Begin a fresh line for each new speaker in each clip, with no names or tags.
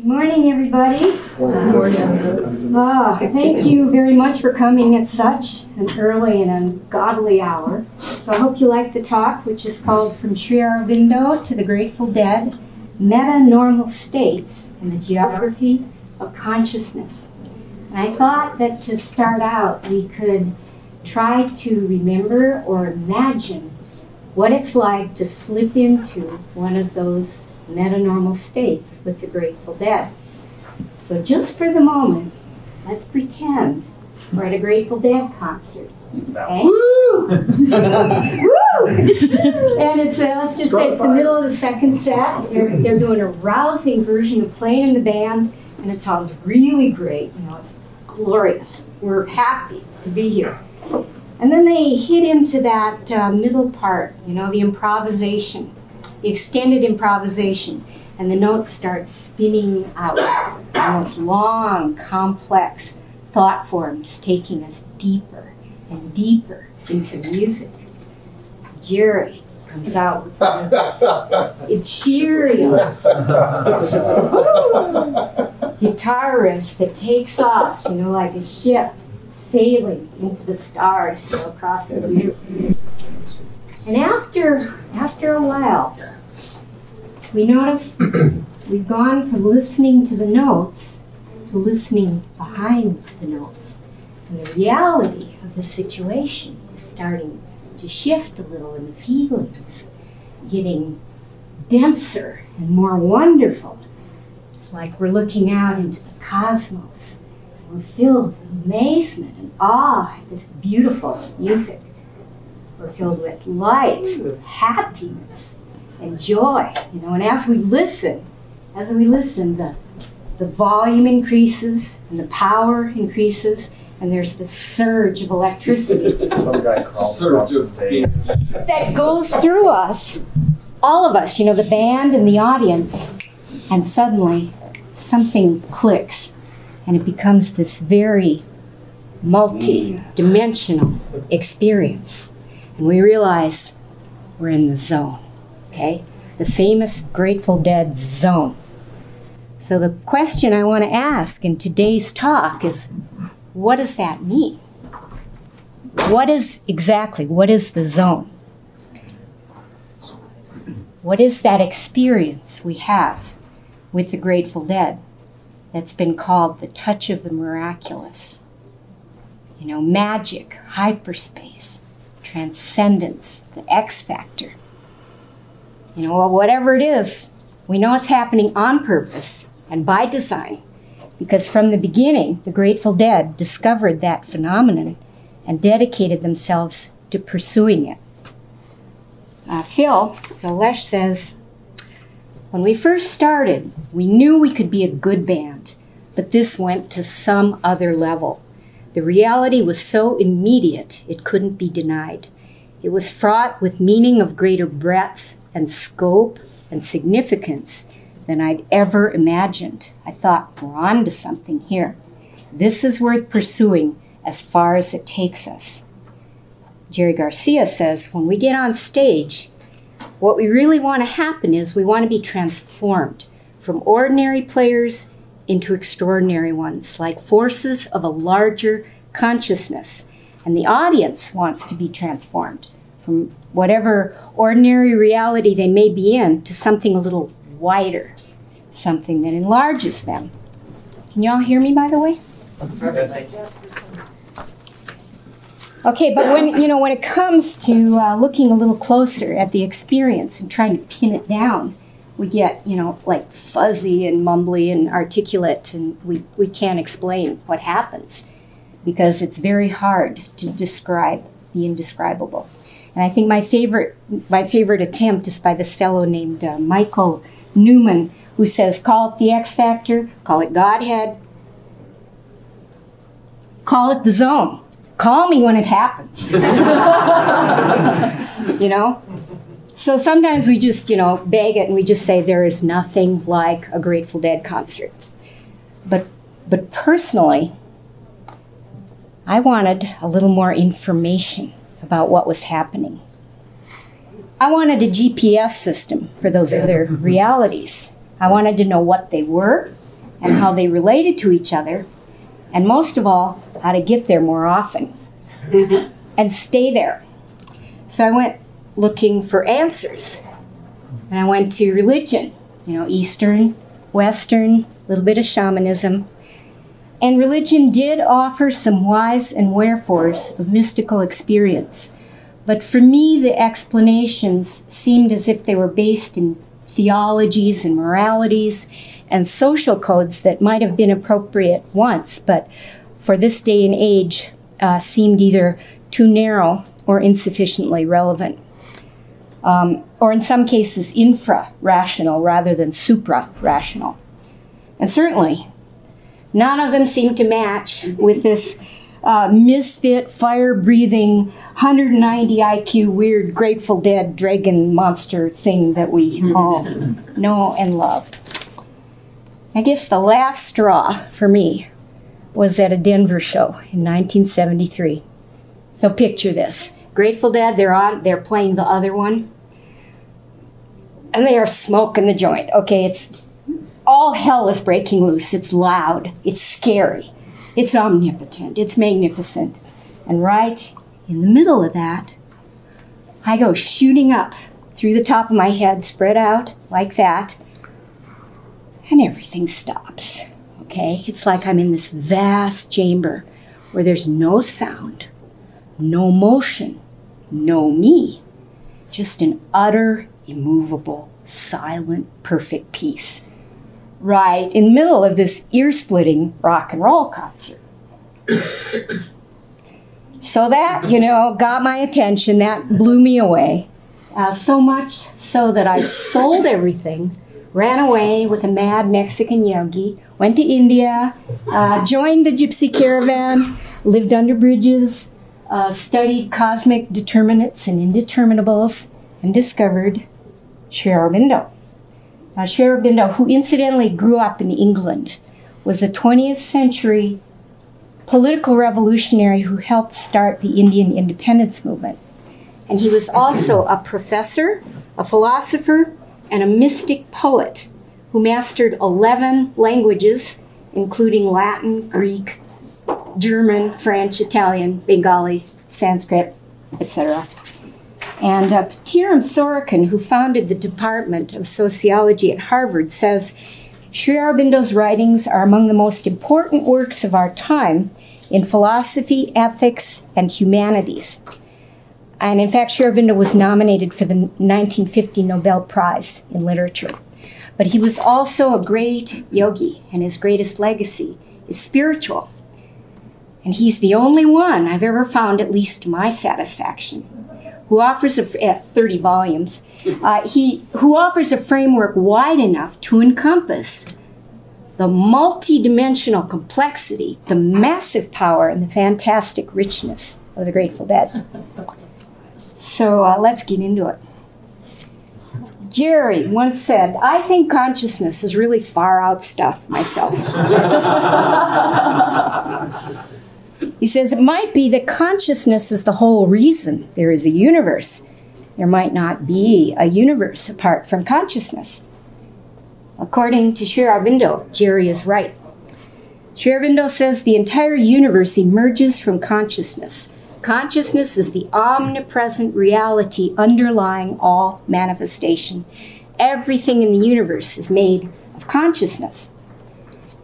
Good morning, everybody. Ah, thank you very much for coming at such an early and ungodly hour. So I hope you like the talk, which is called From Sri Aurobindo to the Grateful Dead, Meta-Normal States and the Geography of Consciousness. And I thought that to start out, we could try to remember or imagine what it's like to slip into one of those meta-normal states with the Grateful Dead. So just for the moment, let's pretend we're at a Grateful Dead concert. Okay? Woo! Woo! and it's uh, let's just say it's the middle of the second set. They're, they're doing a rousing version of playing in the band, and it sounds really great. You know, it's glorious. We're happy to be here. And then they hit into that uh, middle part, you know, the improvisation the extended improvisation, and the notes start spinning out. And those long, complex thought forms taking us deeper and deeper into music. Jerry comes out with one of his ethereal guitar riffs that takes off, you know, like a ship sailing into the stars, you know, across the blue. And after, after a while, we notice we've gone from listening to the notes to listening behind the notes. And the reality of the situation is starting to shift a little, and the feelings getting denser and more wonderful. It's like we're looking out into the cosmos. And we're filled with amazement and awe at this beautiful music. We're filled with light, happiness, and joy. You know, and as we listen, as we listen, the the volume increases and the power increases, and there's this surge of electricity.
Some guy crawls
that goes through us, all of us. You know, the band and the audience, and suddenly something clicks, and it becomes this very multi-dimensional experience we realize we're in the zone, okay? The famous Grateful Dead zone. So the question I want to ask in today's talk is what does that mean? What is exactly, what is the zone? What is that experience we have with the Grateful Dead that's been called the touch of the miraculous? You know, magic, hyperspace, transcendence, the X factor. You know, whatever it is, we know it's happening on purpose and by design because from the beginning, the Grateful Dead discovered that phenomenon and dedicated themselves to pursuing it. Uh, Phil, Lesh says, when we first started, we knew we could be a good band, but this went to some other level. The reality was so immediate it couldn't be denied. It was fraught with meaning of greater breadth and scope and significance than I'd ever imagined. I thought, we're on to something here. This is worth pursuing as far as it takes us. Jerry Garcia says, when we get on stage, what we really want to happen is we want to be transformed from ordinary players into extraordinary ones, like forces of a larger consciousness. And the audience wants to be transformed from whatever ordinary reality they may be in to something a little wider, something that enlarges them. Can y'all hear me, by the way? Okay, but when you know when it comes to uh, looking a little closer at the experience and trying to pin it down, we get, you know, like fuzzy and mumbly and articulate, and we, we can't explain what happens because it's very hard to describe the indescribable. And I think my favorite, my favorite attempt is by this fellow named uh, Michael Newman, who says, call it the X Factor, call it Godhead, call it the zone. Call me when it happens. you know? So sometimes we just, you know, beg it and we just say there is nothing like a Grateful Dead concert. But but personally, I wanted a little more information about what was happening. I wanted a GPS system for those other realities. I wanted to know what they were, and how they related to each other, and most of all, how to get there more often mm-hmm. and stay there. So I went looking for answers. And I went to religion, you know, Eastern, Western, a little bit of shamanism. And religion did offer some whys and wherefores of mystical experience. But for me, the explanations seemed as if they were based in theologies and moralities and social codes that might have been appropriate once, but for this day and age uh, seemed either too narrow or insufficiently relevant. Um, or in some cases, infra rational rather than supra rational. And certainly, none of them seem to match with this uh, misfit, fire breathing, 190 IQ, weird Grateful Dead dragon monster thing that we all know and love. I guess the last straw for me was at a Denver show in 1973. So picture this. Grateful Dead, they're on, they're playing the other one. And they are smoking the joint. Okay, it's all hell is breaking loose. It's loud. It's scary. It's omnipotent. It's magnificent. And right in the middle of that, I go shooting up through the top of my head, spread out like that, and everything stops. Okay? It's like I'm in this vast chamber where there's no sound, no motion, no me, just an utter, immovable, silent, perfect peace right in the middle of this ear splitting rock and roll concert. so that, you know, got my attention. That blew me away. Uh, so much so that I sold everything, ran away with a mad Mexican yogi, went to India, uh, joined a gypsy caravan, lived under bridges, uh, studied cosmic determinants and indeterminables, and discovered Sri Aurobindo. Now, Sri Aurobindo, who incidentally grew up in England, was a 20th century political revolutionary who helped start the Indian independence movement. And he was also a professor, a philosopher, and a mystic poet who mastered 11 languages, including Latin, Greek, German, French, Italian, Bengali, Sanskrit, etc. And uh, Pitirim Sorokin, who founded the Department of Sociology at Harvard, says Sri Aurobindo's writings are among the most important works of our time in philosophy, ethics, and humanities. And in fact, Sri Aurobindo was nominated for the 1950 Nobel Prize in Literature. But he was also a great yogi, and his greatest legacy is spiritual. And he's the only one I've ever found, at least to my satisfaction, who offers a, at 30 volumes, uh, he, who offers a framework wide enough to encompass the multidimensional complexity, the massive power, and the fantastic richness of the Grateful Dead. So uh, let's get into it. Jerry once said, I think consciousness is really far out stuff myself. He says it might be that consciousness is the whole reason there is a universe. There might not be a universe apart from consciousness. According to Sri Aurobindo, Jerry is right. Sri Aurobindo says the entire universe emerges from consciousness. Consciousness is the omnipresent reality underlying all manifestation. Everything in the universe is made of consciousness.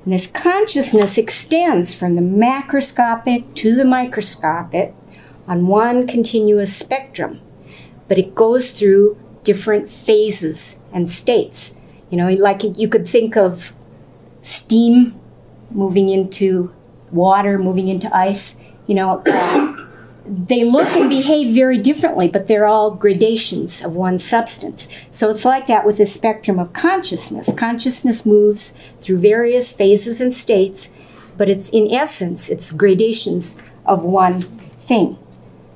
This consciousness extends from the macroscopic to the microscopic on one continuous spectrum, but it goes through different phases and states. You know, like you could think of steam moving into water, moving into ice. You know, they look and behave very differently, but they're all gradations of one substance. So it's like that with the spectrum of consciousness. Consciousness moves through various phases and states, but it's in essence, it's gradations of one thing.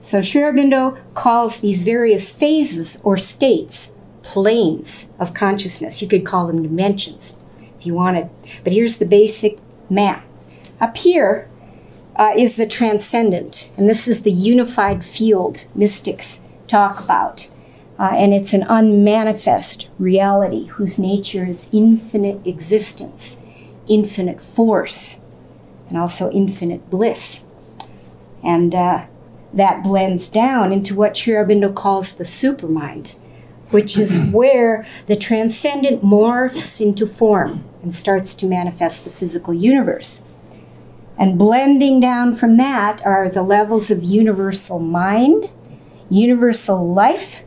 So Sri Aurobindo calls these various phases or states planes of consciousness. You could call them dimensions if you wanted. But here's the basic map. Up here, uh, is the transcendent, and this is the unified field mystics talk about. Uh, and it's an unmanifest reality whose nature is infinite existence, infinite force and also infinite bliss. And uh, that blends down into what Sri Aurobindo calls the supermind, which is where the transcendent morphs into form and starts to manifest the physical universe. And blending down from that are the levels of universal mind, universal life,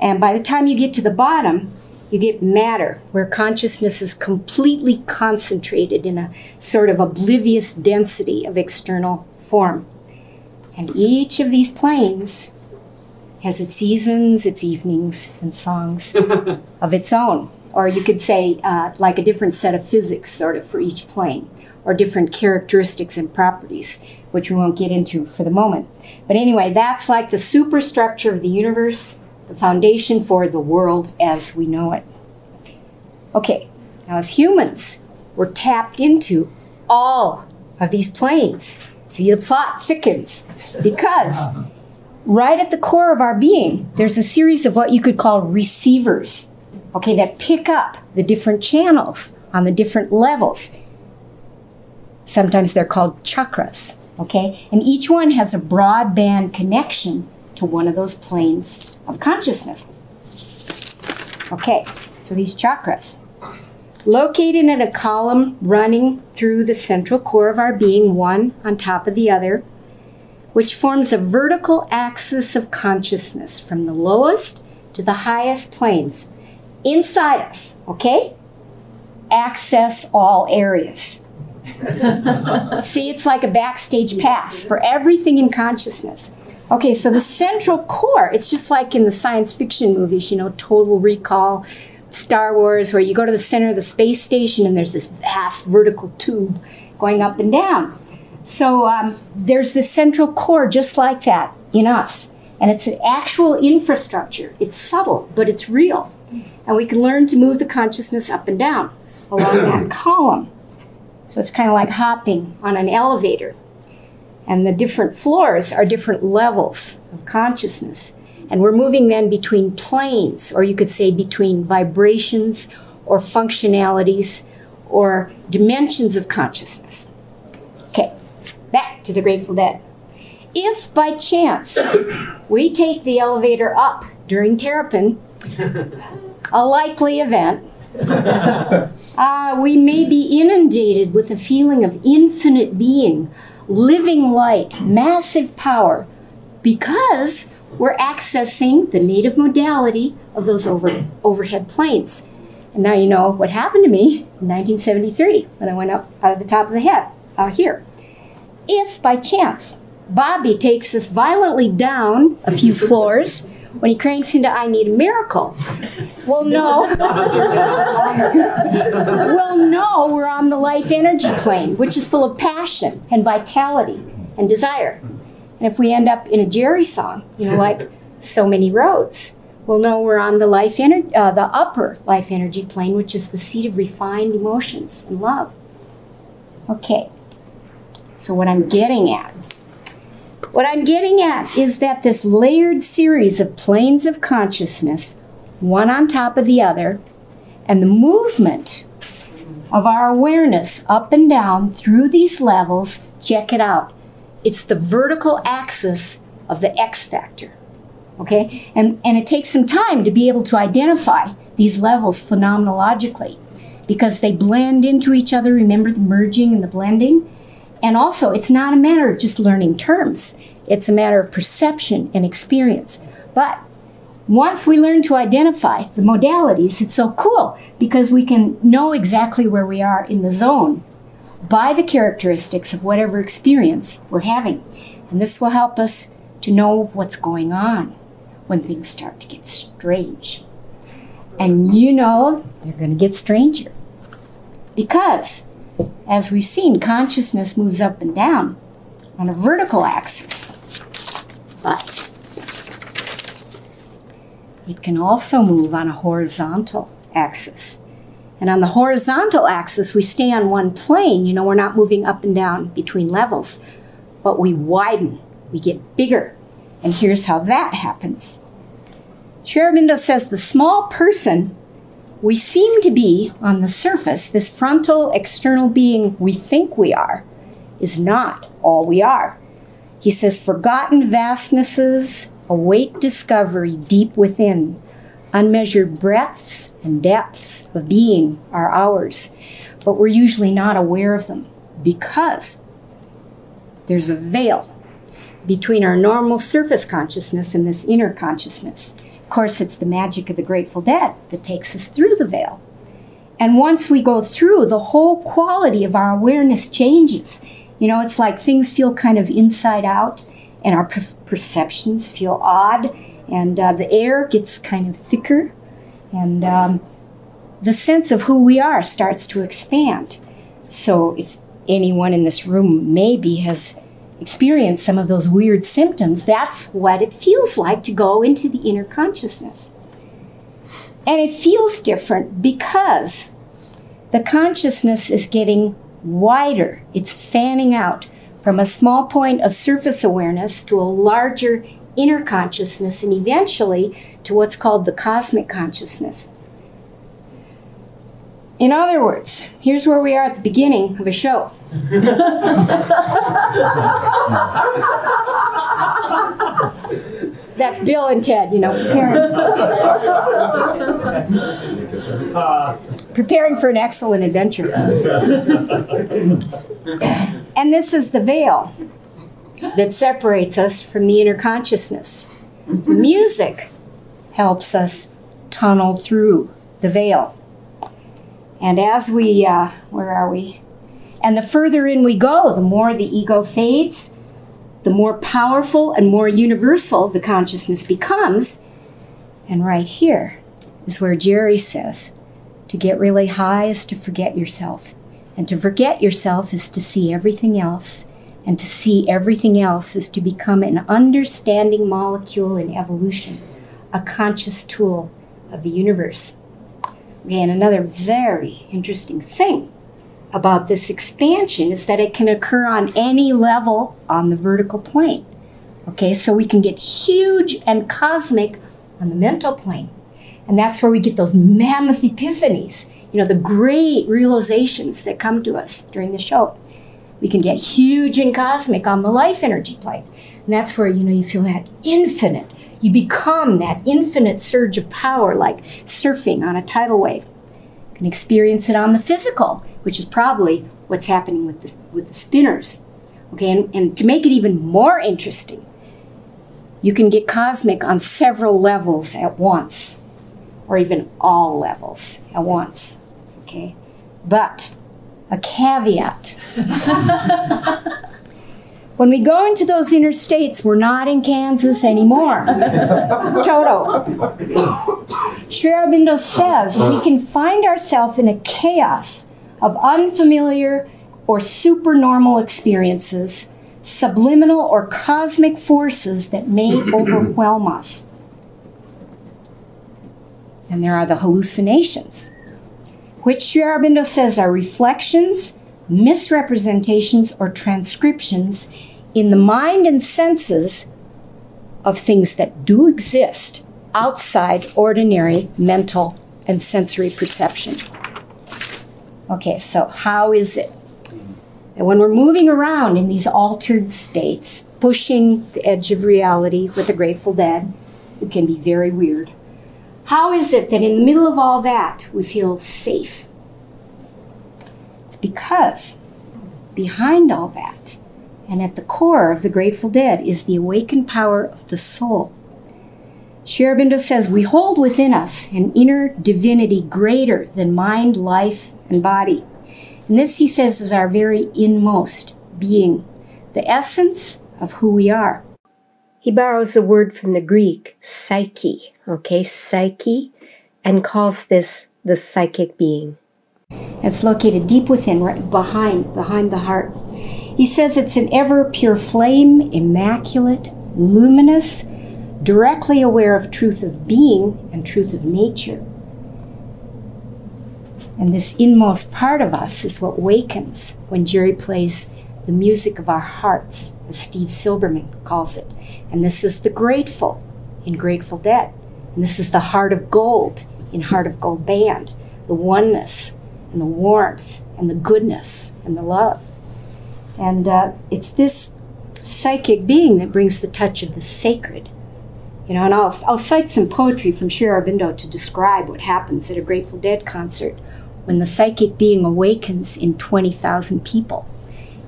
and by the time you get to the bottom, you get matter, where consciousness is completely concentrated in a sort of oblivious density of external form. And each of these planes has its seasons, its evenings, and songs of its own. Or you could say, uh, like a different set of physics, sort of, for each plane, or different characteristics and properties, which we won't get into for the moment. But anyway, that's like the superstructure of the universe the foundation for the world as we know it. Okay, now as humans, we're tapped into all of these planes. See, the plot thickens because right at the core of our being, there's a series of what you could call receivers, okay, that pick up the different channels on the different levels. Sometimes they're called chakras, okay? And each one has a broadband connection to one of those planes of consciousness. Okay, so these chakras. Located in a column running through the central core of our being, one on top of the other, which forms a vertical axis of consciousness from the lowest to the highest planes inside us, okay? Access all areas. See, it's like a backstage pass for everything in consciousness. Okay, so the central core, it's just like in the science fiction movies, you know, Total Recall, Star Wars, where you go to the center of the space station and there's this vast vertical tube going up and down. So um, there's this central core just like that in us. And it's an actual infrastructure. It's subtle, but it's real. And we can learn to move the consciousness up and down along that column. So it's kind of like hopping on an elevator. And the different floors are different levels of consciousness. And we're moving then between planes, or you could say between vibrations or functionalities or dimensions of consciousness. Okay, back to the Grateful Dead. If by chance we take the elevator up during Terrapin, a likely event, uh, we may be inundated with a feeling of infinite being living light, massive power, because we're accessing the native modality of those over, overhead planes. And now you know what happened to me in 1973 when I went up out of the top of the head out here. If by chance Bobby takes us violently down a few floors when he cranks into I Need a Miracle. Well, no. well, no, we're on the life energy plane, which is full of passion and vitality and desire. And if we end up in a Jerry song, you know, like So Many Roads, well, no, we're on the life energy, uh, the upper life energy plane, which is the seat of refined emotions and love. Okay. So what I'm getting at what I'm getting at is that this layered series of planes of consciousness, one on top of the other, and the movement of our awareness up and down through these levels, check it out. It's the vertical axis of the X factor. Okay? And, and it takes some time to be able to identify these levels phenomenologically because they blend into each other. Remember the merging and the blending? And also, it's not a matter of just learning terms, it's a matter of perception and experience. But once we learn to identify the modalities, it's so cool because we can know exactly where we are in the zone by the characteristics of whatever experience we're having. And this will help us to know what's going on when things start to get strange. And you know they're going to get stranger. Because as we've seen, consciousness moves up and down on a vertical axis, but it can also move on a horizontal axis. And on the horizontal axis, we stay on one plane. You know, we're not moving up and down between levels, but we widen, we get bigger. And here's how that happens. Sri says the small person we seem to be on the surface, this frontal external being we think we are is not all we are. He says, Forgotten vastnesses await discovery deep within. Unmeasured breadths and depths of being are ours, but we're usually not aware of them because there's a veil between our normal surface consciousness and this inner consciousness. Course, it's the magic of the Grateful Dead that takes us through the veil. And once we go through, the whole quality of our awareness changes. You know, it's like things feel kind of inside out, and our per- perceptions feel odd, and uh, the air gets kind of thicker, and um, the sense of who we are starts to expand. So, if anyone in this room maybe has experienced some of those weird symptoms, that's what it feels like to go into the inner consciousness. And it feels different because the consciousness is getting wider, it's fanning out from a small point of surface awareness to a larger inner consciousness and eventually to what's called the cosmic consciousness. In other words, here's where we are at the beginning of a show. That's Bill and Ted, you know, preparing, preparing for an excellent adventure. and this is the veil that separates us from the inner consciousness. Music helps us tunnel through the veil. And as we, uh, where are we? And the further in we go, the more the ego fades, the more powerful and more universal the consciousness becomes. And right here is where Jerry says to get really high is to forget yourself. And to forget yourself is to see everything else. And to see everything else is to become an understanding molecule in evolution, a conscious tool of the universe. And another very interesting thing about this expansion is that it can occur on any level on the vertical plane. Okay, so we can get huge and cosmic on the mental plane. And that's where we get those mammoth epiphanies, you know, the great realizations that come to us during the show. We can get huge and cosmic on the life energy plane. And that's where, you know, you feel that infinite you become that infinite surge of power like surfing on a tidal wave. You can experience it on the physical, which is probably what's happening with the, with the spinners. Okay, and, and to make it even more interesting, you can get cosmic on several levels at once, or even all levels at once. Okay, but a caveat. When we go into those inner states, we're not in Kansas anymore. Total. Sri Aurobindo says we can find ourselves in a chaos of unfamiliar or supernormal experiences, subliminal or cosmic forces that may overwhelm us. And there are the hallucinations, which Sri Aurobindo says are reflections, misrepresentations, or transcriptions in the mind and senses of things that do exist outside ordinary mental and sensory perception. Okay, so how is it that when we're moving around in these altered states, pushing the edge of reality with the Grateful Dead, it can be very weird. How is it that in the middle of all that we feel safe? It's because behind all that and at the core of the Grateful Dead is the awakened power of the soul. Sri Aurobindo says we hold within us an inner divinity greater than mind, life, and body. And this, he says, is our very inmost being, the essence of who we are. He borrows a word from the Greek, psyche, okay, psyche, and calls this the psychic being. It's located deep within, right behind, behind the heart. He says it's an ever pure flame, immaculate, luminous, directly aware of truth of being and truth of nature. And this inmost part of us is what wakens when Jerry plays the music of our hearts, as Steve Silberman calls it. And this is the grateful in Grateful Dead. And this is the heart of gold in Heart of Gold Band the oneness and the warmth and the goodness and the love. And uh, it's this psychic being that brings the touch of the sacred. You know, and I'll, I'll cite some poetry from Sri Aurobindo to describe what happens at a Grateful Dead concert when the psychic being awakens in 20,000 people.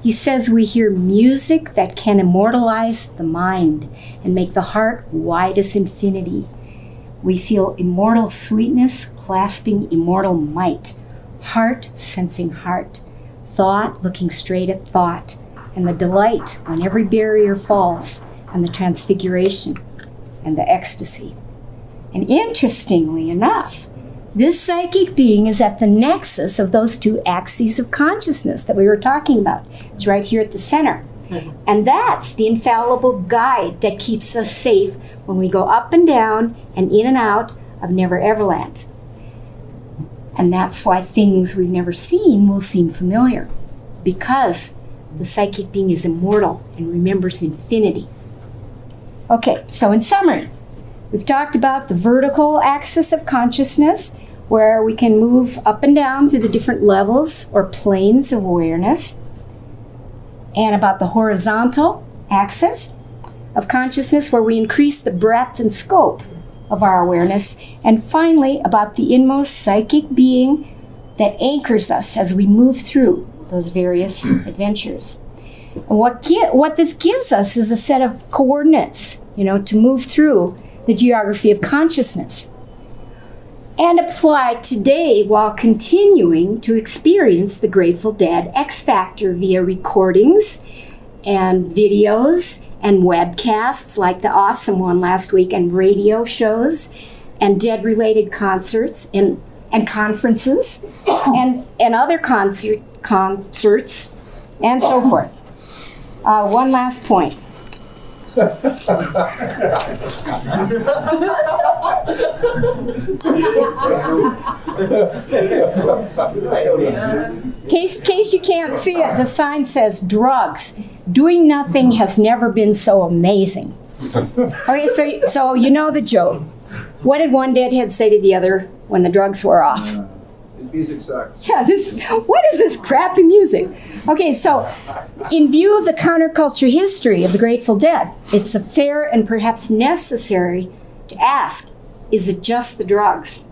He says we hear music that can immortalize the mind and make the heart wide as infinity. We feel immortal sweetness clasping immortal might, heart sensing heart, thought looking straight at thought, and the delight when every barrier falls, and the transfiguration and the ecstasy. And interestingly enough, this psychic being is at the nexus of those two axes of consciousness that we were talking about. It's right here at the center. Mm-hmm. And that's the infallible guide that keeps us safe when we go up and down and in and out of Never Everland. And that's why things we've never seen will seem familiar. Because the psychic being is immortal and remembers infinity. Okay, so in summary, we've talked about the vertical axis of consciousness where we can move up and down through the different levels or planes of awareness, and about the horizontal axis of consciousness where we increase the breadth and scope of our awareness, and finally about the inmost psychic being that anchors us as we move through those various adventures. And what, gi- what this gives us is a set of coordinates, you know, to move through the geography of consciousness and apply today while continuing to experience the Grateful Dead X Factor via recordings and videos and webcasts like the awesome one last week and radio shows and dead related concerts and, and conferences and, and other concert, concerts and so forth. Uh, one last point. Case case you can't see it, the sign says drugs. Doing nothing has never been so amazing. Okay, so so you know the joke. What did one deadhead say to the other when the drugs wore off?
Music sucks.
Yeah, this what is this crappy music? Okay, so in view of the counterculture history of the Grateful Dead, it's a fair and perhaps necessary to ask, is it just the drugs?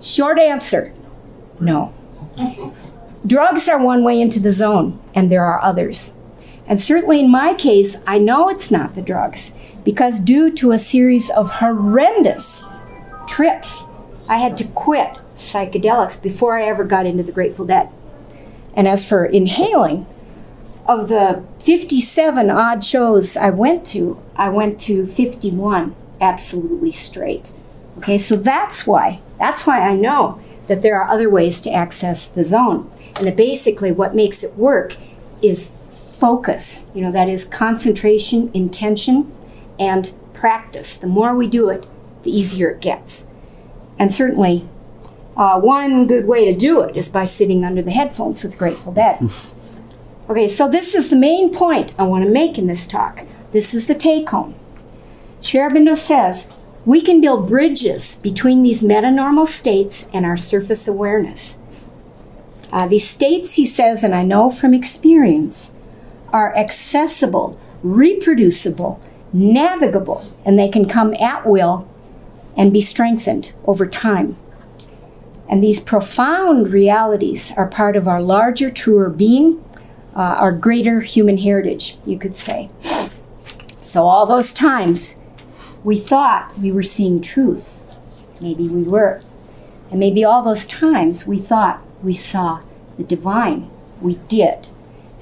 Short answer, no. Drugs are one way into the zone, and there are others. And certainly in my case, I know it's not the drugs, because due to a series of horrendous trips, I had to quit psychedelics before I ever got into the Grateful Dead. And as for inhaling, of the 57 odd shows I went to, I went to 51 absolutely straight. Okay, so that's why, that's why I know that there are other ways to access the zone. And that basically what makes it work is focus. You know, that is concentration, intention, and practice. The more we do it, the easier it gets. And certainly, uh, one good way to do it is by sitting under the headphones with Grateful Dead. Okay, so this is the main point I want to make in this talk. This is the take home. Sri Aurobindo says we can build bridges between these metanormal states and our surface awareness. Uh, these states, he says, and I know from experience, are accessible, reproducible, navigable, and they can come at will and be strengthened over time. And these profound realities are part of our larger, truer being, uh, our greater human heritage, you could say. So, all those times we thought we were seeing truth, maybe we were. And maybe all those times we thought we saw the divine, we did.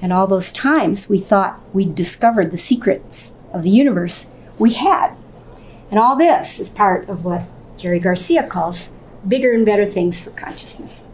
And all those times we thought we'd discovered the secrets of the universe, we had. And all this is part of what Jerry Garcia calls bigger and better things for consciousness.